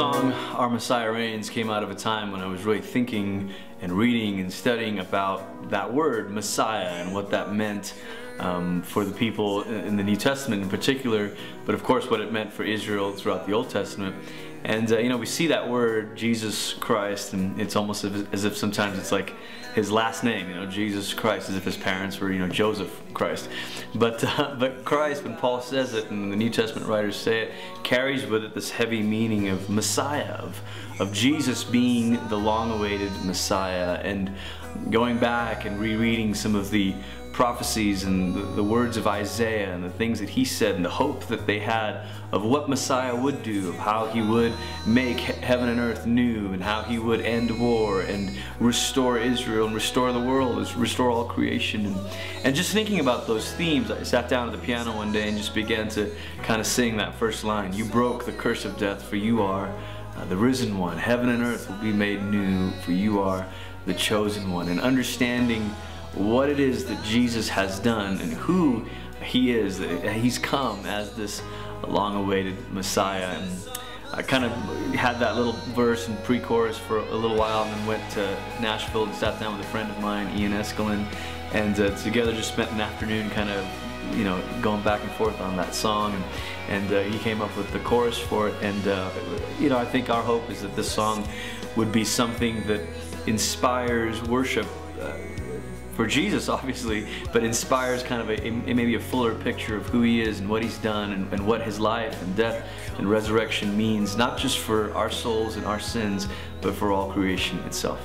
song, Our Messiah Reigns, came out of a time when I was really thinking and reading and studying about that word, Messiah, and what that meant um, for the people in the New Testament in particular, but of course what it meant for Israel throughout the Old Testament. And uh, you know, we see that word, Jesus Christ, and it's almost as if sometimes it's like his last name, you know, Jesus Christ, as if his parents were, you know, Joseph Christ. But uh, but Christ, when Paul says it, and the New Testament writers say it, carries with it this heavy meaning of Messiah, of of Jesus being the long-awaited Messiah, and going back and rereading some of the prophecies and the, the, words of Isaiah and the things that he said and the hope that they had of what Messiah would do, of how he would make heaven and earth new and how he would end war and restore Israel and restore the world, restore all creation. And, and just thinking about those themes, I sat down at the piano one day and just began to kind of sing that first line. You broke the curse of death for you are uh, the risen one. Heaven and earth will be made new for you are the chosen one. And understanding what it is that Jesus has done and who he is. He's come as this long-awaited Messiah. And I kind of had that little verse and pre-chorus for a little while and then went to Nashville and sat down with a friend of mine, Ian Eskelin, and uh, together just spent an afternoon kind of you know, going back and forth on that song, and, and uh, he came up with the chorus for it. And uh, you know, I think our hope is that this song would be something that inspires worship uh, for Jesus, obviously, but inspires kind of a, a, maybe a fuller picture of who he is and what he's done and, and what his life and death and resurrection means, not just for our souls and our sins, but for all creation itself.